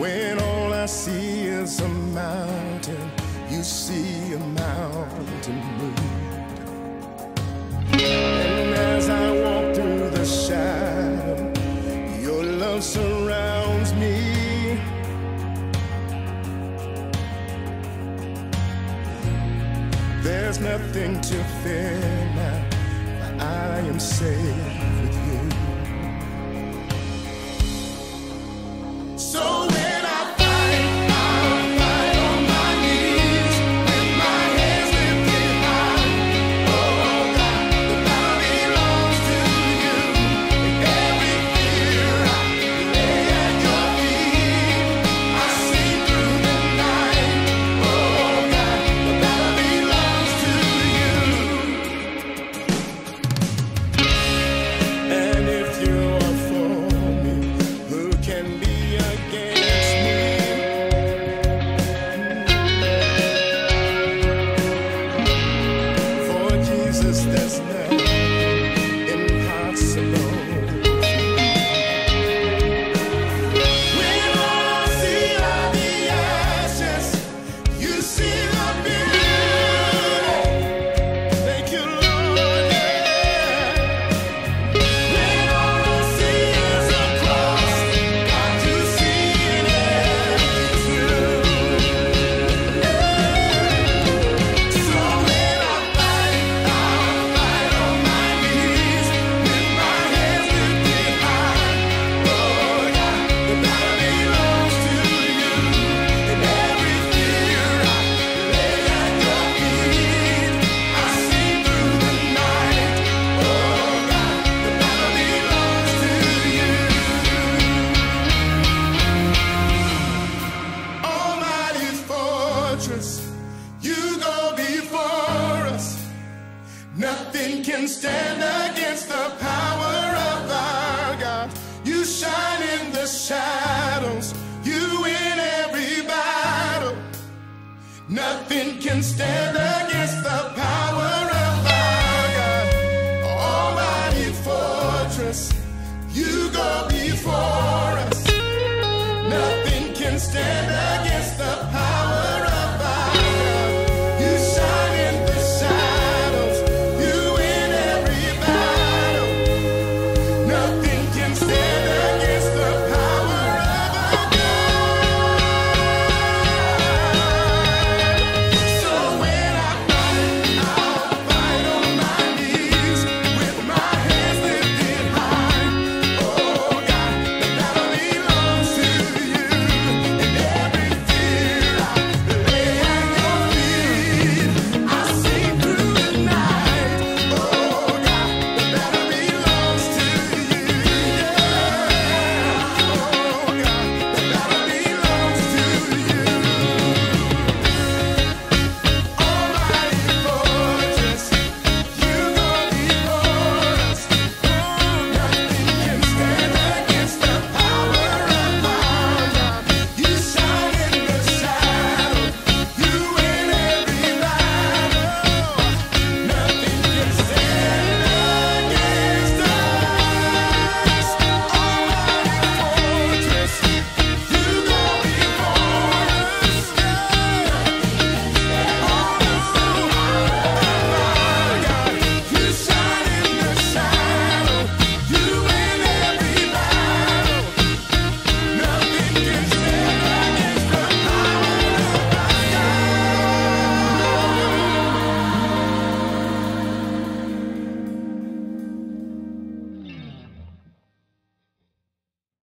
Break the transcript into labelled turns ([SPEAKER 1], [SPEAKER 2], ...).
[SPEAKER 1] When all I see is a mountain, you see a mountain moved. And as I walk through the shadow, your love surrounds me. There's nothing to fear now, I am safe. fortress. You go before us. Nothing can stand against the power of our God. You shine in the shadows. You win every battle. Nothing can stand against the power of our God. Almighty fortress. You go before us. Nothing can stand